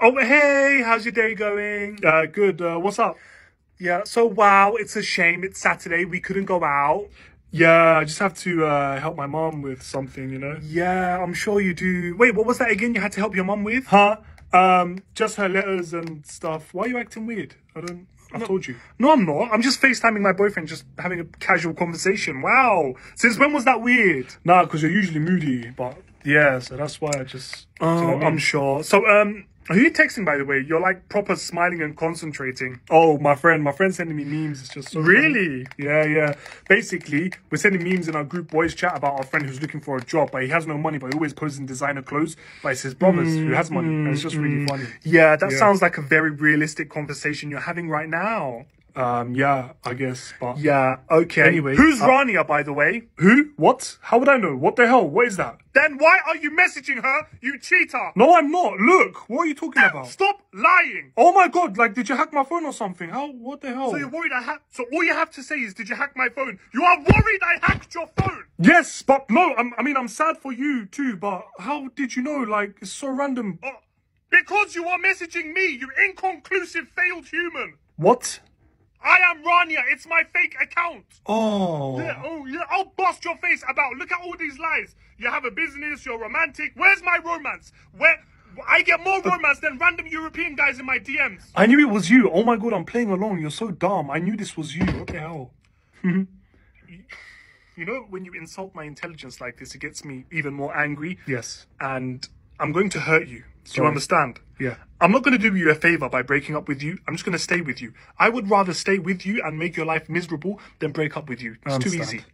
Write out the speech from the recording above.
Oh, hey, how's your day going? Uh, good. Uh, what's up? Yeah, so wow, it's a shame. It's Saturday. We couldn't go out. Yeah, I just have to uh, help my mom with something, you know. Yeah, I'm sure you do. Wait, what was that again? You had to help your mom with? Huh? Um, just her letters and stuff. Why are you acting weird? I don't. I told you. No, I'm not. I'm just FaceTiming my boyfriend, just having a casual conversation. Wow. Since when was that weird? Nah, because you're usually moody, but yeah, so that's why I just. do you know Oh, I mean? I'm sure. So, um, are you texting, by the way? You're like proper smiling and concentrating. Oh, my friend, my friend sending me memes. It's just so funny. Really? Yeah, yeah. Basically, we're sending memes in our group boys chat about our friend who's looking for a job, but he has no money, but he always posts in designer clothes. But it's his brothers who has money, and it's just really mm, mm, funny. Mm. Yeah, that Yeah. sounds like a very realistic conversation you're having right now. Um, yeah, I guess. But Yeah, okay. Anyway, Who's uh, Rania, by the way? who? What? How would I know? What the hell? What is that? Then why are you messaging her, you cheater? No, I'm not. Look, what are you talking about? Stop lying! Oh my god! Like, did you hack my phone or something? How? What the hell? So you're worried I hacked. So all you have to say is, did you hack my phone? You are worried I hacked your phone! Yes, but no. I'm, I mean, I'm sad for you too. But how did you know? Like, it's so random. Oh, because you are messaging me, you inconclusive failed human! What? I am Rania, it's my fake account! Oh. Yeah, oh, yeah, I'll bust your face about. Look at all these lies. You have a business, you're romantic. Where's my romance? Where I get more uh, romance than random European guys in my DMs. I knew it was you. Oh my god, I'm playing along. You're so dumb. I knew this was you. What the hell? You know, when you insult my intelligence like this, it gets me even more angry. Yes. And I'm going to hurt you. Do you understand? Yeah. I'm not going to do you a favor by breaking up with you. I'm just going to stay with you. I would rather stay with you and make your life miserable than break up with you. It's too easy.